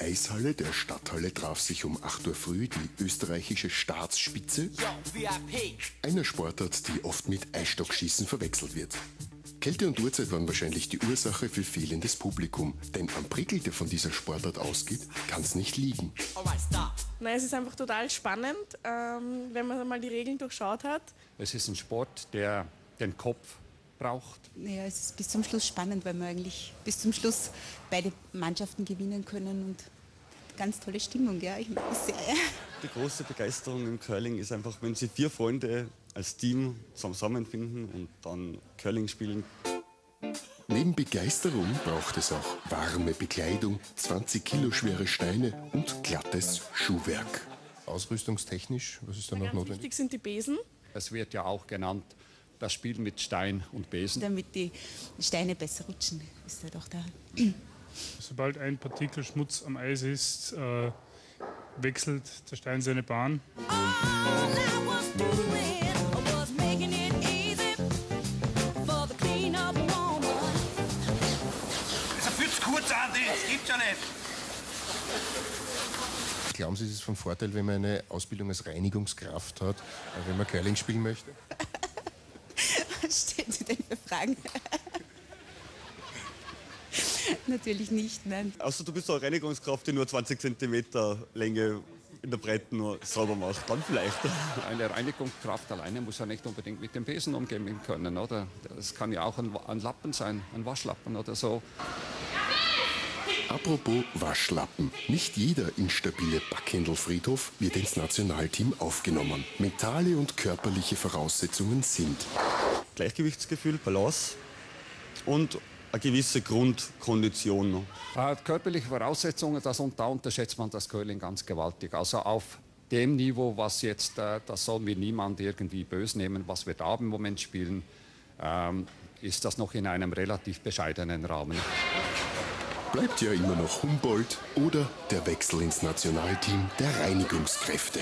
Eishalle der Stadthalle traf sich um 8 Uhr früh die österreichische Staatsspitze, einer Sportart, die oft mit Eisstockschießen verwechselt wird. Kälte und Uhrzeit waren wahrscheinlich die Ursache für fehlendes Publikum, denn am Prickel, der von dieser Sportart ausgeht, kann es nicht liegen. Nein, es ist einfach total spannend, ähm, wenn man mal die Regeln durchschaut hat. Es ist ein Sport, der den Kopf braucht. Naja, es ist bis zum Schluss spannend, weil wir eigentlich bis zum Schluss beide Mannschaften gewinnen können und ganz tolle Stimmung, ja, ich mag das sehr. Ja. Die große Begeisterung im Curling ist einfach, wenn sie vier Freunde als Team zusammenfinden und dann Curling spielen. Neben Begeisterung braucht es auch warme Bekleidung, 20 Kilo schwere Steine und glattes Schuhwerk. Ausrüstungstechnisch, was ist da noch Ganz notwendig? wichtig sind die Besen. Es wird ja auch genannt das Spiel mit Stein und Besen. Damit die Steine besser rutschen, ist ja doch da. Sobald ein Partikel Schmutz am Eis ist, äh, wechselt der Stein seine Bahn. Das ist viel zu kurz, Andi. Das gibt's ja nicht. Glauben Sie, es ist von Vorteil, wenn man eine Ausbildung als Reinigungskraft hat, wenn man Curling spielen möchte? Was stellen Sie denn für Fragen? Natürlich nicht, nein. Außer du bist eine Reinigungskraft, die nur 20 cm Länge in der Breite nur sauber macht. Dann vielleicht. Eine Reinigungskraft alleine muss ja nicht unbedingt mit dem Besen umgehen können, oder? Das kann ja auch ein, ein Lappen sein, ein Waschlappen oder so. Apropos Waschlappen. Nicht jeder instabile Backhändelfriedhof wird ins Nationalteam aufgenommen. Mentale und körperliche Voraussetzungen sind. Gleichgewichtsgefühl, Balance und eine gewisse Grundkondition. Äh, körperliche Voraussetzungen, das, und da unterschätzt man das Curling ganz gewaltig. Also auf dem Niveau, was jetzt, äh, das soll mir niemand irgendwie böse nehmen, was wir da im Moment spielen, ähm, ist das noch in einem relativ bescheidenen Rahmen. Bleibt ja immer noch Humboldt oder der Wechsel ins Nationalteam der Reinigungskräfte.